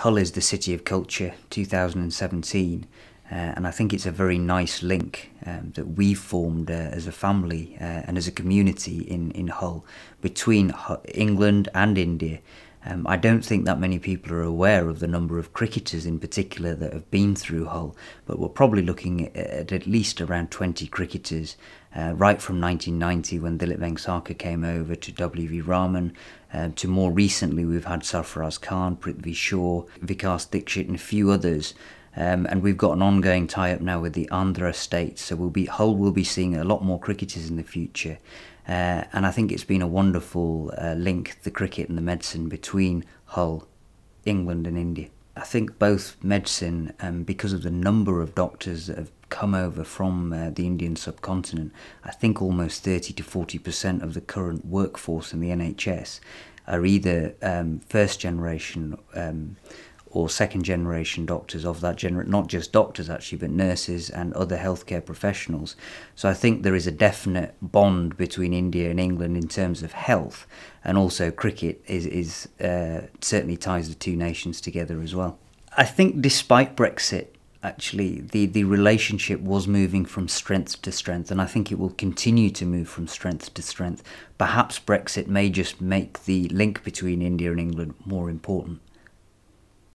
Hull is the City of Culture 2017, uh, and I think it's a very nice link um, that we've formed uh, as a family uh, and as a community in, in Hull between England and India. Um, I don't think that many people are aware of the number of cricketers in particular that have been through Hull, but we're probably looking at at least around 20 cricketers, uh, right from 1990 when Dilip Vengsarkar came over to W.V. Raman, uh, to more recently we've had Sarfaraz Khan, Prithvi Shaw, Vikas Dixit and a few others. Um, and we've got an ongoing tie-up now with the Andhra state, so we'll be Hull will be seeing a lot more cricketers in the future. Uh, and I think it's been a wonderful uh, link, the cricket and the medicine, between Hull, England, and India. I think both medicine, um, because of the number of doctors that have come over from uh, the Indian subcontinent, I think almost 30 to 40% of the current workforce in the NHS are either um, first generation um, or second generation doctors of that gener not just doctors actually but nurses and other healthcare professionals. So i think there is a definite bond between india and england in terms of health and also cricket is is uh, certainly ties the two nations together as well. I think despite brexit actually the the relationship was moving from strength to strength and i think it will continue to move from strength to strength. Perhaps brexit may just make the link between india and england more important